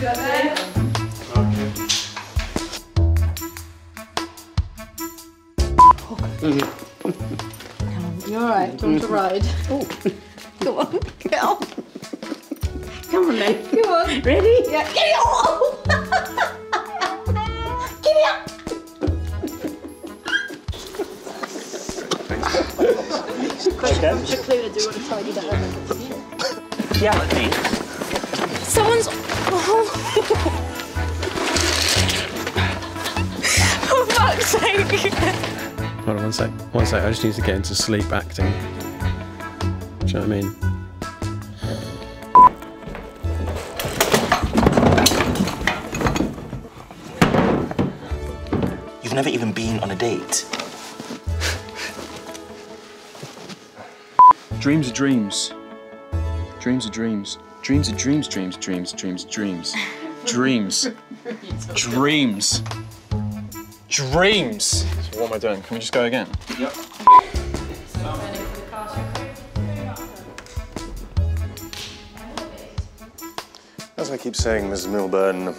You alright? Do you want to mm-hmm. ride? Oh. Come on, get on. Come on then. Come on. Ready? Yeah, get it on! get it up! Okay. Secluded, do you want to tidy that up? Reality. Someone's. Oh. For fuck's sake! Hold on one sec. One sec. I just need to get into sleep acting. Do you know what I mean? You've never even been on a date. Dreams are dreams. Dreams are dreams. Dreams are dreams, dreams, dreams, dreams, dreams. Dreams. Dreams. Dreams. So what am I doing? Can we just go again? Yep. As I keep saying, Mrs. Milburn,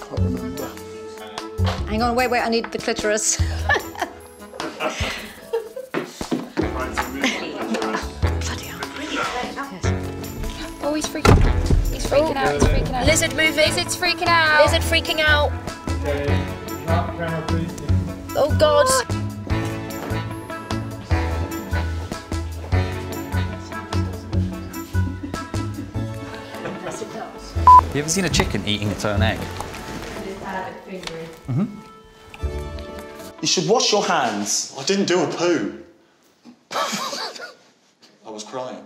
can't remember. Hang on, wait, wait, I need the clitoris. freaking. He's freaking out. He's freaking out. Lizard moving. Lizard's freaking out. Lizard freaking out. Oh God. You ever seen a chicken eating its own egg? Mhm. You should wash your hands. I didn't do a poo. I was crying.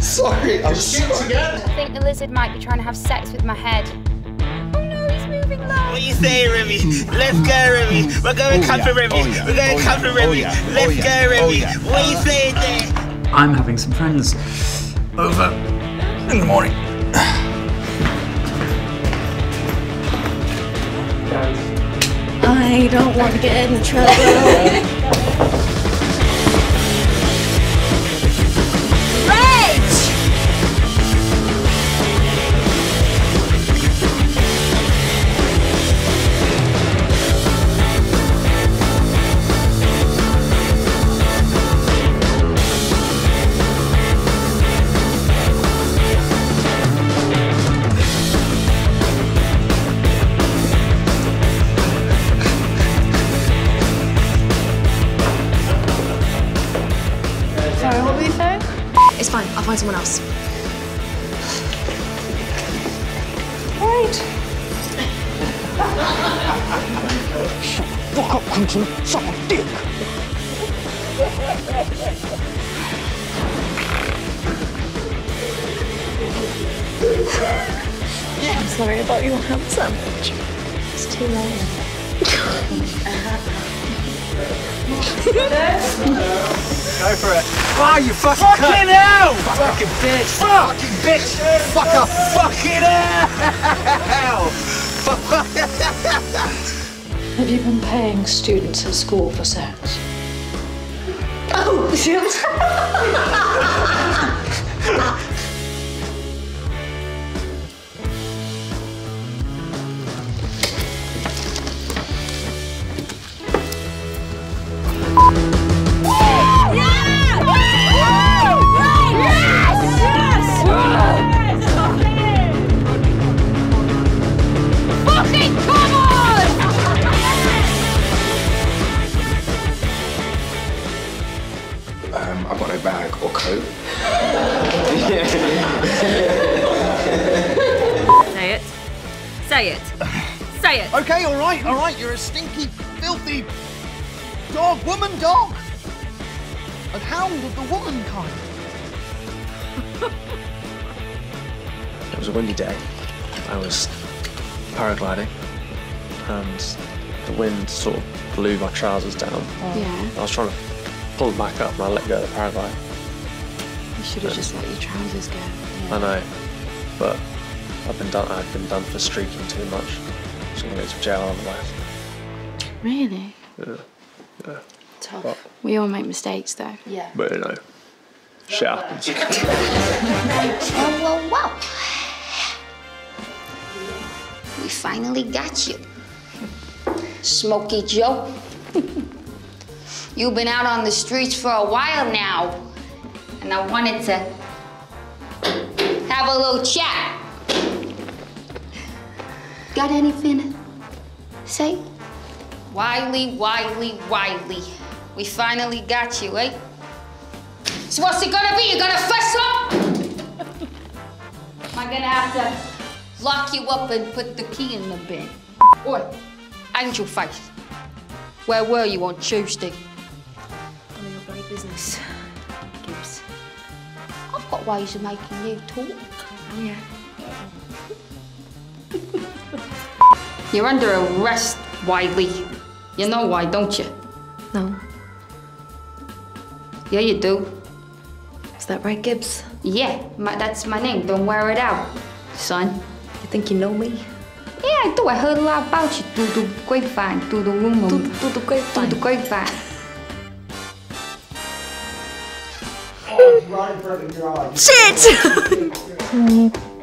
Sorry, I'm sorry. I think the lizard might be trying to have sex with my head. Oh no, he's moving low. What you say, Remy? Let's go, Remy. We're going Oh, camping, yeah. Remy. Oh, yeah. We're going Oh, camping, yeah. Oh, Remy. yeah. Let's Oh, yeah. go, oh, Remy. Oh, yeah. What you saying there? I'm having some friends over in the morning. I don't want to get in trouble. It's fuck up, Crimson. find someone dick. I'm sorry about your ham sandwich. It's too late. Go for it. Oh, you fucking Fucking hell! Fucking bitch. Fuck! Fucking bitch. Fuck off. Fucking hell! Have you been paying students at school for sex? Oh, fucking Say it. Okay, all right, all right. You're a stinky, filthy dog, woman dog. A hound of the womankind. It was a windy day. I was paragliding, and the wind sort of blew my trousers down. Oh. Yeah. I was trying to pull them back up, and I let go of the paraglide. You should have just let your trousers go. I know, but I've been done. I've been done for streaking too much. So I'm gonna go to jail. Really? Yeah, yeah. Tough. We all make mistakes though. Yeah. But you know, shit happens. Whoa, whoa, whoa. We finally got you. Smokey Joe. You've been out on the streets for a while now, and I wanted to have a little chat. Got anything to say? Wiley, Wiley, Wiley. We finally got you, eh? So what's it gonna be? You gonna fess up? Am I gonna have to lock you up and put the key in the bin? Oi, Angel Face. Where were you on Tuesday? None of your bloody business. Gibbs. I've got ways of making you talk. Oh, yeah. You're under arrest, Wiley. You know why, don't you? No. Yeah, you do. Is that right, Gibbs? Yeah, my, that's my name. Don't wear it out, son. You think you know me? Yeah, I do. I heard a lot about you through the grapevine, through the rumor, Through, through the grapevine. through the grapevine. Shit!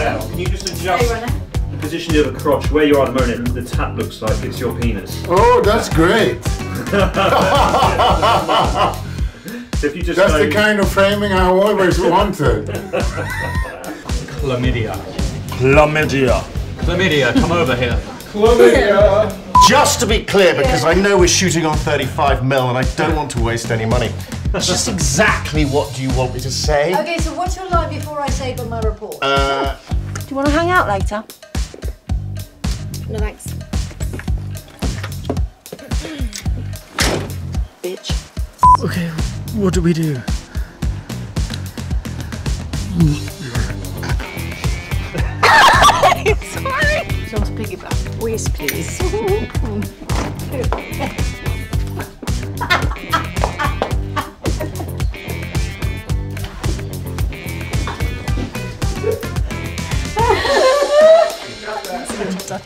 Can you just adjust the position of the crotch where you are at the moment? The tap looks like it's your penis. Oh, that's great. So if you just That's go, the kind of framing I always wanted. chlamydia. Chlamydia. Chlamydia, come over here. Chlamydia. Just to be clear, because I know we're shooting on 35 mil and I don't want to waste any money. That's just exactly what do you want me to say? Okay, so what's your line before I say got my report? Uh, Do you want to hang out later? No thanks. Bitch. Okay, what do we do? Sorry. Someone's piggyback. Oh, yes, please.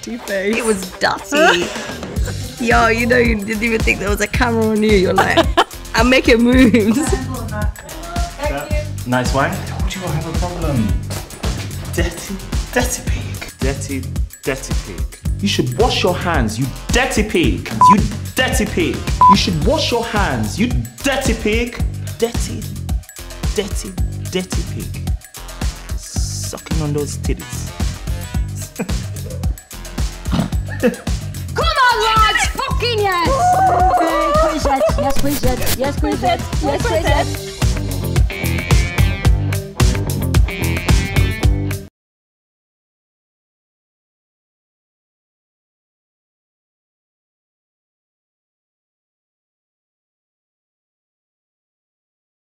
Dirty face. It was dusty. Yo, you know you didn't even think there was a camera on you. You're like, I'm making moves. Nice one. I Told you I have a problem. Dirty, dirty pig. Dirty, dirty pig. You should wash your hands, you dirty pig. You dirty pig. You should wash your hands, you dirty pig. Dirty, dirty, dirty pig. Sucking on those titties. Come on, lads! Fucking yes! Yes, please, yes. Yes, please, yes. Yes, please, yes.